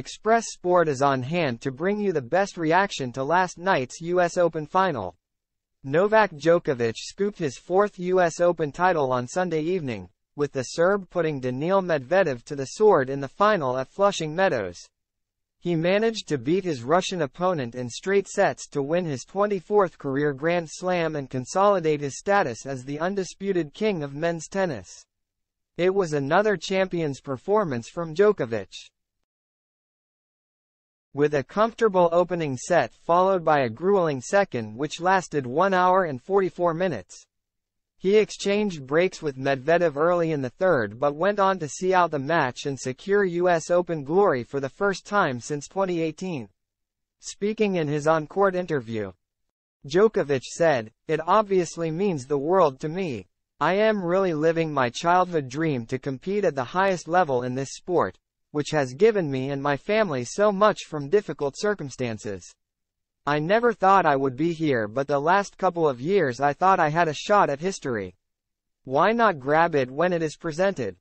Express Sport is on hand to bring you the best reaction to last night's US Open final. Novak Djokovic scooped his fourth US Open title on Sunday evening, with the Serb putting Daniil Medvedev to the sword in the final at Flushing Meadows. He managed to beat his Russian opponent in straight sets to win his 24th career Grand Slam and consolidate his status as the undisputed king of men's tennis. It was another champion's performance from Djokovic. With a comfortable opening set followed by a grueling second which lasted 1 hour and 44 minutes. He exchanged breaks with Medvedev early in the third but went on to see out the match and secure US Open glory for the first time since 2018. Speaking in his on-court interview, Djokovic said, It obviously means the world to me. I am really living my childhood dream to compete at the highest level in this sport, which has given me and my family so much from difficult circumstances. I never thought I would be here but the last couple of years I thought I had a shot at history. Why not grab it when it is presented?